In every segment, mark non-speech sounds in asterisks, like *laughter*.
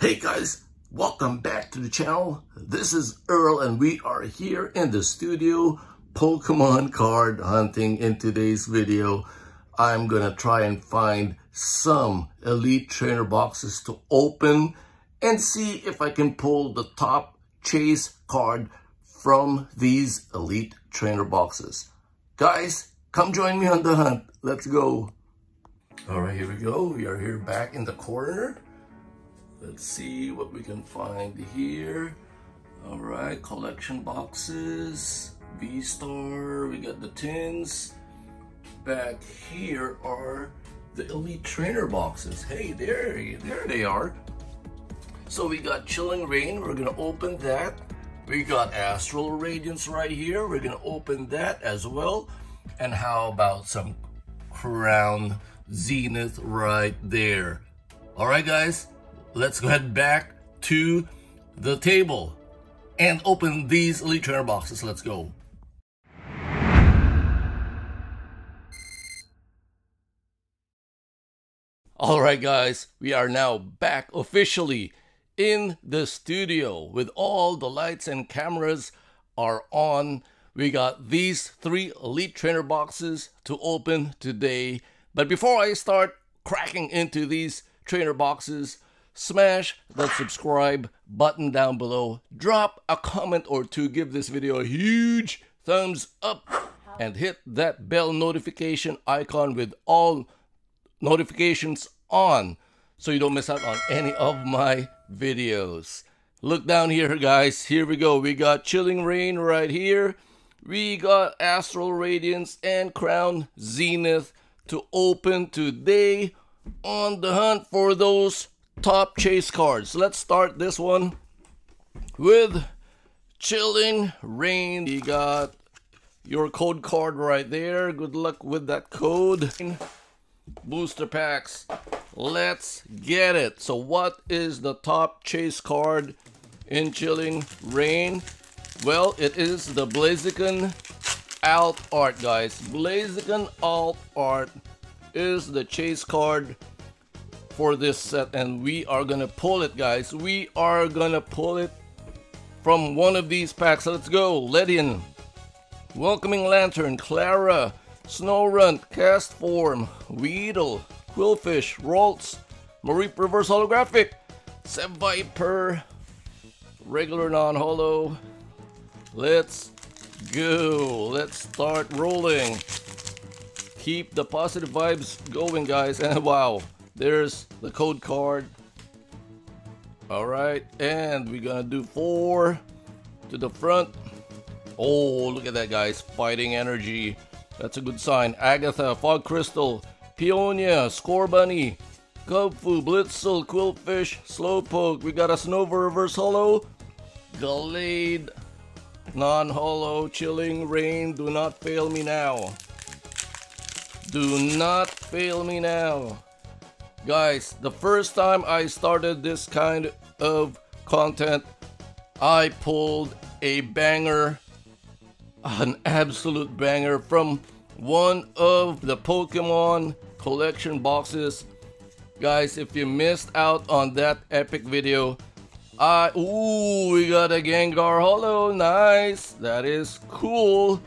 Hey guys, welcome back to the channel. This is Earl and we are here in the studio Pokemon card hunting in today's video. I'm gonna try and find some Elite Trainer boxes to open and see if I can pull the top chase card from these Elite Trainer boxes. Guys, come join me on the hunt. Let's go. All right, here we go. We are here back in the corner. Let's see what we can find here. All right, collection boxes, V-Star, we got the tins. Back here are the Elite Trainer boxes. Hey, there, there they are. So we got Chilling Reign, we're gonna open that. We got Astral Radiance right here, we're gonna open that as well. And how about some Crown Zenith right there. All right, guys, let's go ahead back to the table and open these Elite Trainer boxes. Let's go. All right, guys, we are now back officially in the studio with all the lights and cameras are on. We got these three Elite Trainer boxes to open today. But before I start cracking into these trainer boxes, smash that subscribe button down below, drop a comment or two, give this video a huge thumbs up, and hit that bell notification icon with all notifications on so you don't miss out on any of my videos. Look down here, guys. Here we go. We got Chilling Reign right here. We got Astral Radiance and Crown Zenith to open today on the hunt for those top chase cards. Let's start this one with Chilling Reign. You got your code card right there. Good luck with that code. Booster packs. Let's get it. So what is the top chase card in Chilling Reign? Well, it is the Blaziken Alt Art, guys. Blaziken Alt Art is the chase card for this set and we are gonna pull it guys. We are gonna pull it from one of these packs. Let's go. Ledian Welcoming Lantern Klara Snorunt, Cast Form, Weedle Qwilfish Ralts Mareep Reverse Holographic Seviper regular non-holo. Let's go. Let's start rolling. Keep the positive vibes going guys. And *laughs* wow there's the code card. All right, and we're gonna do four to the front. Oh, look at that, guys. Fighting energy. That's a good sign. Agatha, Fog Crystal, Peonia, Scorbunny, Kubfu, Blitzle, Qwilfish, Slowpoke. We got a Snover Reverse Hollow, Gallade, Non Hollow, Chilling Reign. Do not fail me now. Do not fail me now. Guys, the first time I started this kind of content, I pulled a banger, an absolute banger from one of the Pokemon collection boxes. Guys, if you missed out on that epic video, I, ooh, we got a Gengar Holo, nice, that is cool.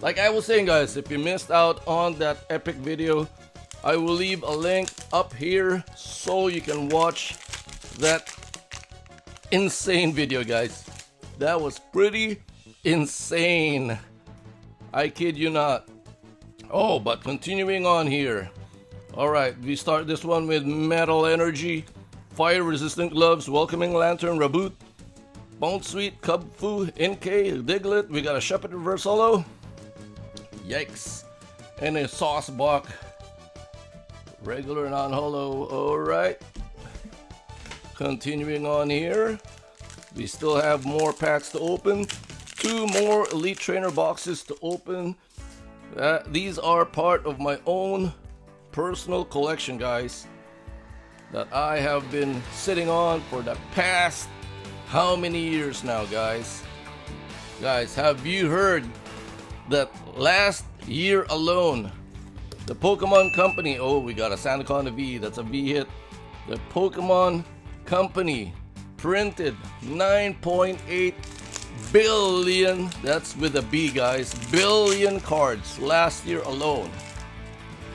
Like I was saying guys, if you missed out on that epic video, I will leave a link up here so you can watch that insane video guys. That was pretty insane. I kid you not. Oh, but continuing on here. Alright, we start this one with Metal Energy, Fire Resistant Gloves, Welcoming Lantern, Raboot, Bone Sweet, Kubfu, NK, Diglett, we got a Shepherd Reverse Holo. Yikes. And a Sawsbuck regular non-holo all right. Continuing on here we still have more packs to open. Two more elite trainer boxes to open. Uh, these are part of my own personal collection guys that I have been sitting on for the past how many years now guys? Guys have you heard that last year alone the Pokemon Company. Oh, we got a Sandaconda V. That's a V hit. The Pokemon Company printed 9.8 billion, that's with a B guys, billion cards last year alone.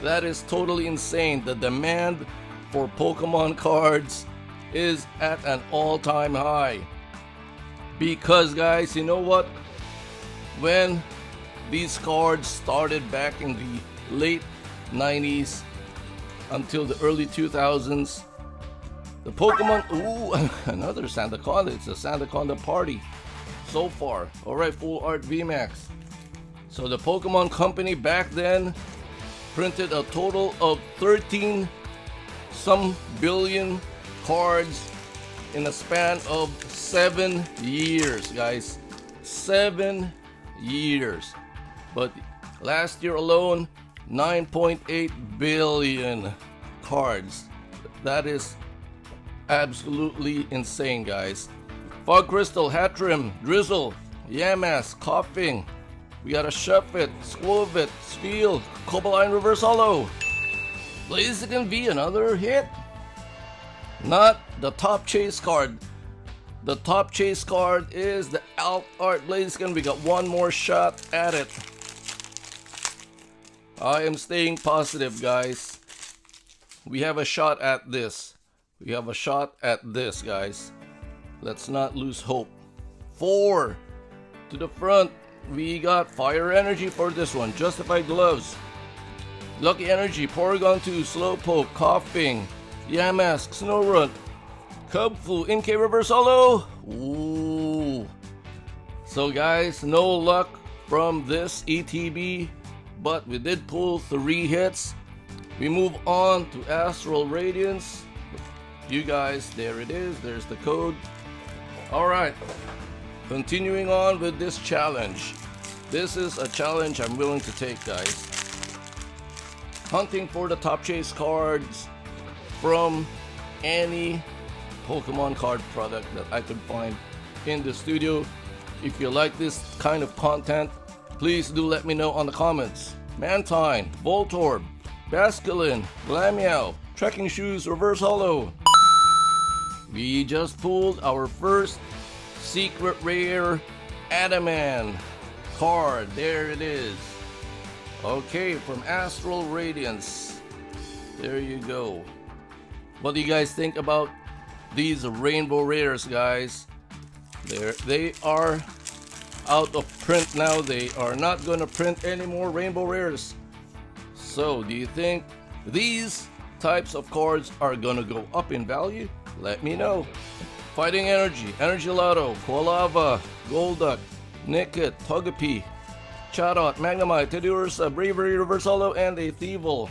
That is totally insane. The demand for Pokemon cards is at an all-time high. Because guys, you know what? When these cards started back in the late 90s until the early 2000s, the Pokemon, ooh, *laughs* another Santa Sandaconda, it's a Sandaconda party so far. Alright, full art VMAX. So the Pokemon company back then printed a total of 13 some billion cards in a span of seven years, guys. Seven years. But last year alone, 9.8 billion cards. That is absolutely insane, guys. Fog Crystal, Hatterene, Drizzile, Yamask, Koffing. We got a Shuffit, Skwovet, Steel, Cobalion Reverse Holo. Blaziken V, another hit. Not the top chase card. The top chase card is the Alt Art Blaziken. We got one more shot at it. I am staying positive, guys. We have a shot at this. We have a shot at this, guys. Let's not lose hope. Four to the front. We got Fire Energy for this one. Justified Gloves. Lucky Energy, Porygon 2, Slowpoke, Koffing, Yamask, Kubfu. NK Reverse Holo. Ooh. So guys, no luck from this ETB, but we did pull three hits. We move on to Astral Radiance. You guys, there it is. There's the code. All right. Continuing on with this challenge. This is a challenge I'm willing to take, guys hunting for the top chase cards from any Pokemon card product that I could find in the studio. If you like this kind of content, please do let me know on the comments. Mantine, Voltorb, Basculin, Glameow, Trekking Shoes, Reverse Holo. We just pulled our first secret rare Adaman card. There it is. Okay, from Astral Radiance. There you go. What do you guys think about these rainbow rares, guys? They're, they are out of print now. They are not going to print any more rainbow rares. So, do you think these types of cards are going to go up in value? Let me know. Fighting Energy, Energy Lotto, Quilava, Golduck, Nickit, Togepi, Chatot, Magnemite, Teddiursa, Braviary, Reverse Holo, and a Thievul.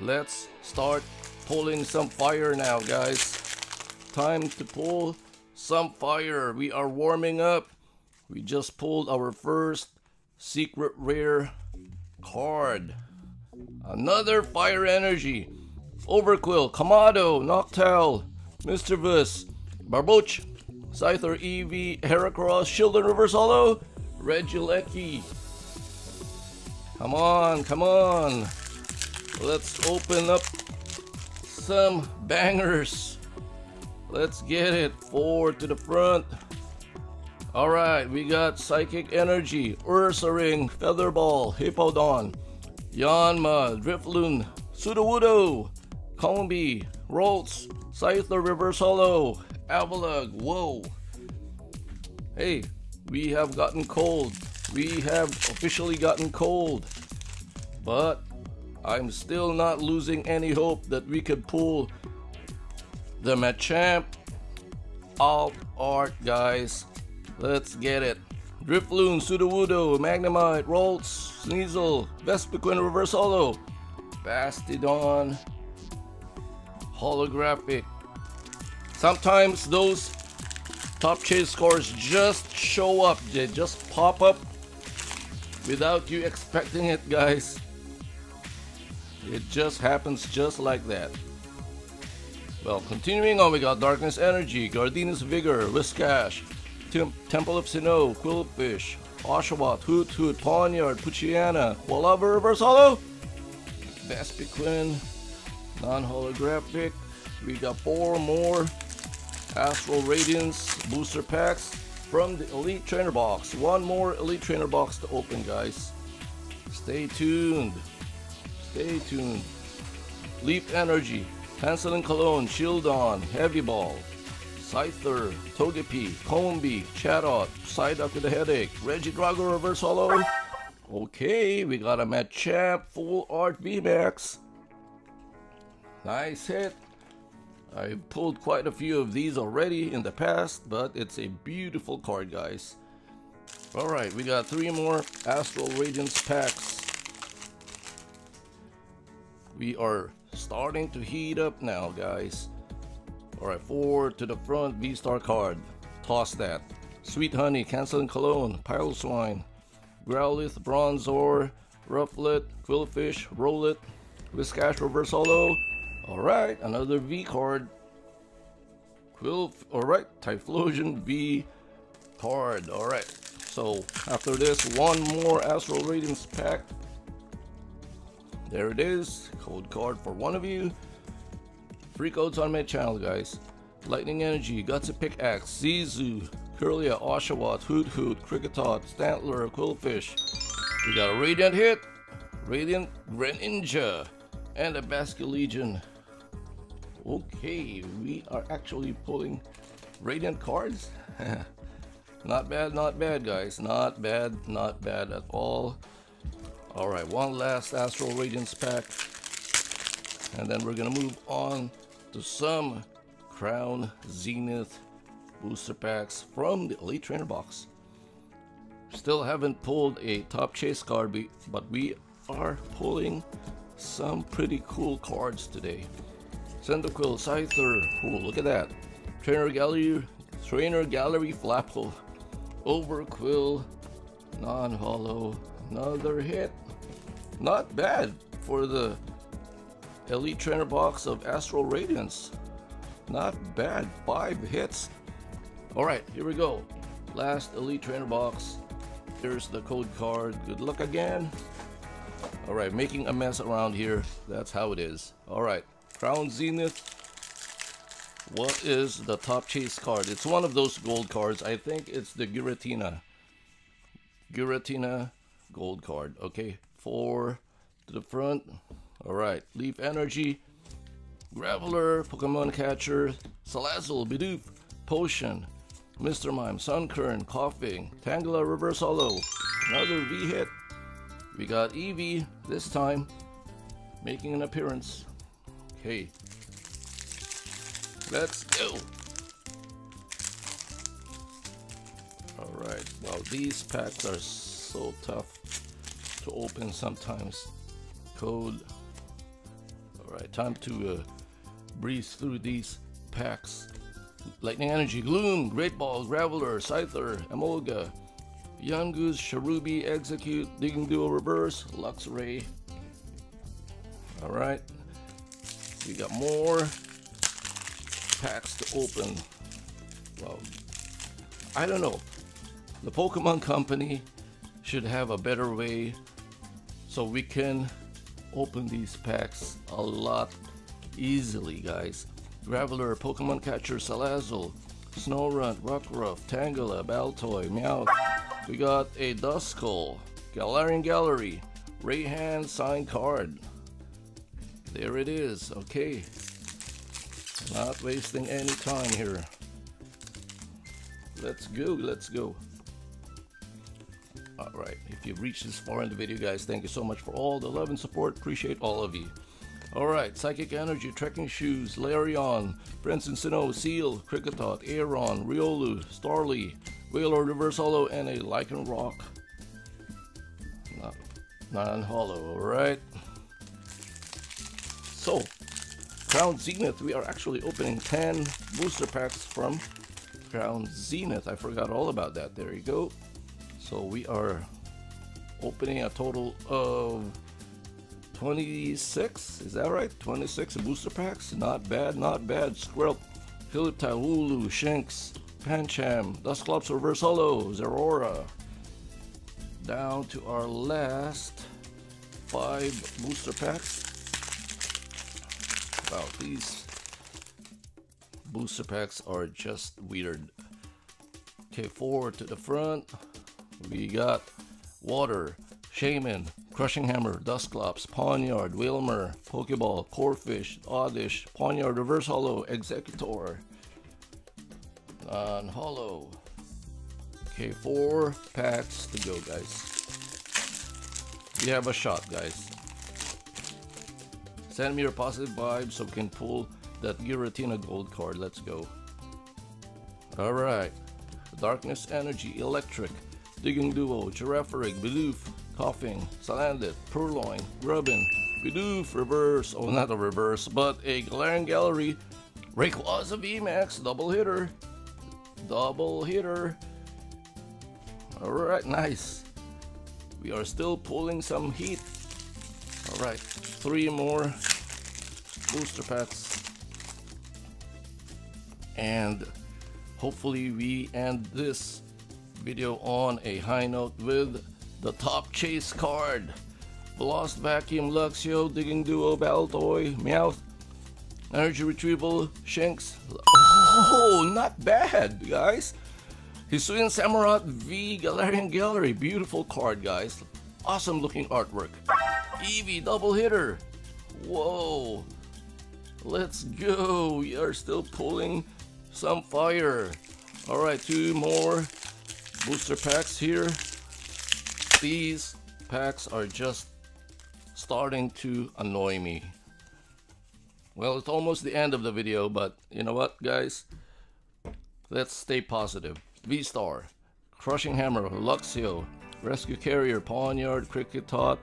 Let's start pulling some fire now, guys. Time to pull some fire. We are warming up. We just pulled our first secret rare card. Another fire energy. Overqwil, Kamado, Noctowl, Mischievous, Barboach, Scyther, Eevee, Heracross, Shieldon Reverse Holo, Regieleki. Come on, come on. Let's open up some bangers. Let's get it. Forward to the front. Alright, we got Psychic Energy, Ursaring, Featherball, Hippowdon, Yanma, Drifloon, Sudowoodo, Combee, Ralts, Scyther Reverse Holo, Avalugg, whoa. Hey, we have gotten cold. We have officially gotten cold. But I'm still not losing any hope that we could pull the Machamp alt art, guys. Let's get it. Drifloon, Sudowoodo, Magnemite, Ralts, Sneasel, Vespiquen Reverse Holo, Bastiodon, Holographic. Sometimes those Top chase scores just show up. They just pop up without you expecting it, guys. It just happens just like that. Well, continuing on, we got Darkness Energy, Gardenia's Vigor, Whiscash, Tem Temple of Sinnoh, Qwilfish, Oshawott, Hoothoot, Pawniard, Poochyena, Quilava Reverse Holo, Vespiquen, Non-Holographic, we got four more Astral Radiance booster packs from the Elite Trainer box. One more Elite Trainer box to open, guys. Stay tuned. Stay tuned. Leap Energy, Pencil and Cologne, Shieldon, Heavy Ball, Scyther, Togepi, Combee, Chatot, Psyduck with a headache, Regidrago Reverse Hollow. Okay, we got a Machamp Full Art VMAX. Nice hit. I've pulled quite a few of these already in the past, but it's a beautiful card, guys. Alright, we got three more Astral Radiance packs. We are starting to heat up now, guys. Alright, four to the front V-Star card. Toss that. Sweet Honey, Cancel and Cologne, Piloswine, Growlithe, Bronzor, Rufflet, Qwilfish, Rowlet, Whiscash Reverse Hollow, Alright, another V card. Quill, alright, Typhlosion V card. Alright, so after this, one more Astral Radiance pack. There it is, code card for one of you. Free codes on my channel, guys. Lightning Energy, Gutsy Pickaxe, Zisu, Kirlia, Oshawott, Hoothoot, Kricketot, Stantler, Qwilfish. We got a Radiant hit, Radiant Greninja, and a Basculegion. Okay, we are actually pulling Radiant cards. *laughs* not bad, not bad, guys. Not bad, not bad at all. Alright, one last Astral Radiance pack. And then we're gonna move on to some Crown Zenith booster packs from the Elite Trainer box. Still haven't pulled a top chase card, but we are pulling some pretty cool cards today. Cyndaquil, Scyther, oh look at that. Trainer Gallery, Trainer Gallery Flapple, Overqwil, non-hollow, another hit. Not bad for the Elite Trainer box of Astral Radiance. Not bad, five hits. Alright, here we go. Last Elite Trainer box. Here's the code card. Good luck again. Alright, making a mess around here. That's how it is. Alright, Crown Zenith. What is the top chase card? It's one of those gold cards. I think it's the Giratina. Giratina gold card. Okay, four to the front. Alright, Leaf Energy. Graveler, Pokemon Catcher, Salazzle, Bidoof, Potion, Mr. Mime, Sunkern, Koffing, Tangela, Reverse Hollow. Another V hit. We got Eevee this time making an appearance. Okay. Let's go. Alright, well these packs are so tough to open sometimes. Code. Alright, time to uh, breeze through these packs. Lightning Energy, Gloom, Great Ball, Graveler, Scyther, Emolga, Yungoos, Cherubi, Exeggcute, Digging Duo Reverse, Luxray. Alright, we got more packs to open. Well, I don't know. The Pokemon Company should have a better way so we can open these packs a lot easily, guys. Graveler, Pokemon Catcher, Salazzle, Snorunt, Rockruff, Tangela, Baltoy, Meowth. We got a Duskull, Galarian Gallery, Raihan signed card. There it is. Okay. Not wasting any time here. Let's go. Let's go. Alright, if you've reached this far in the video, guys, thank you so much for all the love and support. Appreciate all of you. Alright, Psychic Energy, Trekking Shoes, Larion, Branson Sinnoh, Seal, Kricketot, Aeron, Riolu, Starly, Wailord Reverse Hollow, and a Lycanroc. Not, non-hollow, alright. So, Crown Zenith, we are actually opening 10 booster packs from Crown Zenith. I forgot all about that. There you go. So we are opening a total of 26. Is that right? 26 booster packs. Not bad, not bad. Squirrel, Philip Tailulu, Shinx, Pancham, Dust Dusclops Reverse Hollow, Zeraora. Down to our last five booster packs. Wow, these booster packs are just weird. Okay, forward to the front. We got Water, Shaman, Crushing Hammer, Dusclops, Pawniard, Wilmer, Pokeball, Corphish, Oddish, Pawniard, Reverse Hollow, Exeggutor, non hollow. Okay, four packs to go, guys. We have a shot, guys. Send me your positive vibes so we can pull that Giratina gold card. Let's go. Alright. Darkness Energy, Electric, Digging Duo, Girafarig, Bidoof, Koffing, Salandit, Purrloin, Grubbin, Bidoof, Reverse, oh not a reverse, but a Galarian Gallery, Rayquaza VMAX, double hitter, double hitter. Alright, nice. We are still pulling some heat. Alright, three more booster packs. And hopefully we end this video on a high note with the top chase card. Lost Vacuum, Luxio, Digging Duo, Baltoy, Meowth, Energy Retrieval, Shinx. Oh, not bad, guys. Hisuian Samurott V Galarian Gallery. Beautiful card, guys. Awesome looking artwork. Eevee double hitter. Whoa. Let's go. We are still pulling some fire. Alright, two more booster packs here. These packs are just starting to annoy me. Well, it's almost the end of the video, but you know what, guys? Let's stay positive. V-Star, Crushing Hammer, Luxio, Rescue Carrier, Pawniard, Kricketot,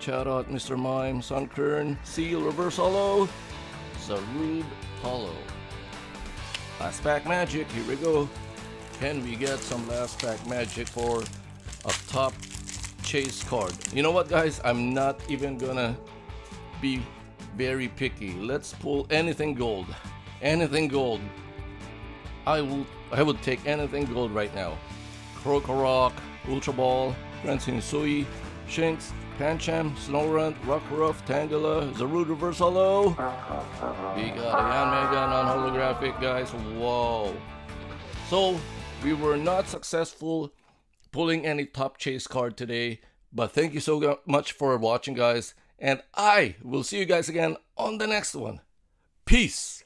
Chatot, Mr. Mime, Sunkern, Seal, Reverse Hollow, Zarude Hollow. Last pack magic, here we go. Can we get some last pack magic for a top chase card? You know what guys, I'm not even gonna be very picky. Let's pull anything gold. Anything gold. I will I would take anything gold right now. Krokorok, Ultra Ball, Francine Sui, Shinx, Pancham, Snorunt, Rockruff, Tangela, Zarude Reverse Hollow. We got a Yanmega non-holographic guys. Whoa. So we were not successful pulling any top chase card today. But thank you so much for watching guys. And I will see you guys again on the next one. Peace.